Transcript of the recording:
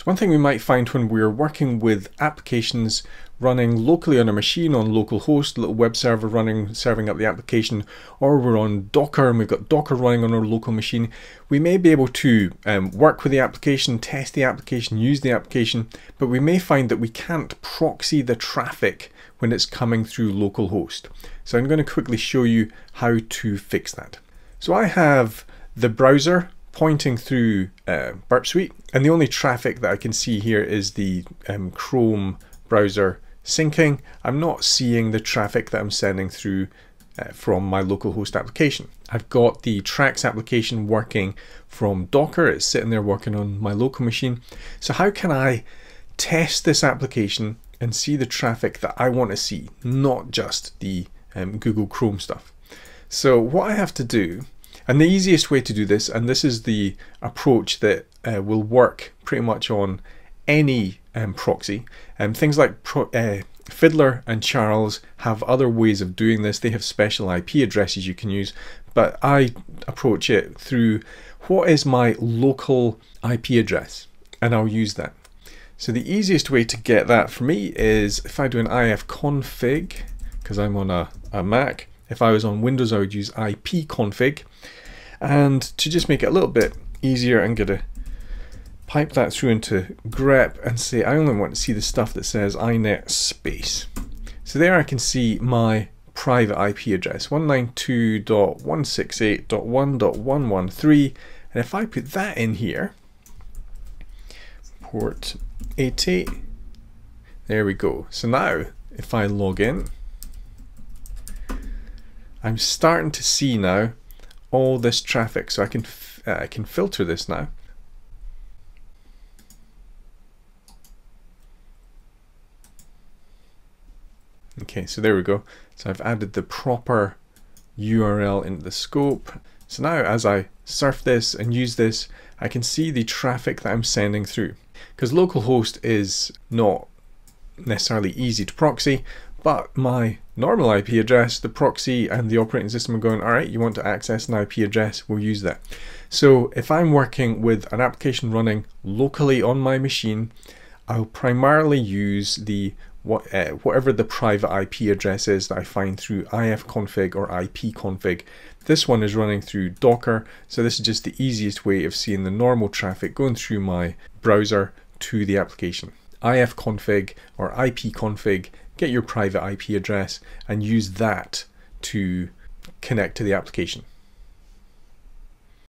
So one thing we might find when we're working with applications running locally on a machine on localhost, a little web server running, serving up the application, or we're on Docker and we've got Docker running on our local machine, we may be able to um, work with the application, test the application, use the application, but we may find that we can't proxy the traffic when it's coming through localhost. So I'm going to quickly show you how to fix that. So I have the browser pointing through uh, Burp Suite, and the only traffic that I can see here is the um, Chrome browser syncing. I'm not seeing the traffic that I'm sending through uh, from my localhost application. I've got the Tracks application working from Docker. It's sitting there working on my local machine. So how can I test this application and see the traffic that I want to see, not just the um, Google Chrome stuff? So what I have to do and the easiest way to do this, and this is the approach that uh, will work pretty much on any um, proxy, and um, things like pro uh, Fiddler and Charles have other ways of doing this. They have special IP addresses you can use, but I approach it through what is my local IP address, and I'll use that. So the easiest way to get that for me is if I do an ifconfig, because I'm on a, a Mac, if I was on Windows I would use ipconfig, and to just make it a little bit easier, I'm going to pipe that through into grep and say I only want to see the stuff that says inet space. So there I can see my private IP address 192.168.1.113 and if I put that in here port 80 there we go. So now if I log in I'm starting to see now all this traffic. So I can uh, I can filter this now. Okay, so there we go. So I've added the proper URL into the scope. So now as I surf this and use this, I can see the traffic that I'm sending through. Because localhost is not necessarily easy to proxy, but my normal IP address, the proxy and the operating system are going, all right, you want to access an IP address, we'll use that. So if I'm working with an application running locally on my machine, I'll primarily use the what, uh, whatever the private IP address is that I find through ifconfig or ipconfig. This one is running through Docker, so this is just the easiest way of seeing the normal traffic going through my browser to the application. ifconfig or ipconfig get your private IP address and use that to connect to the application.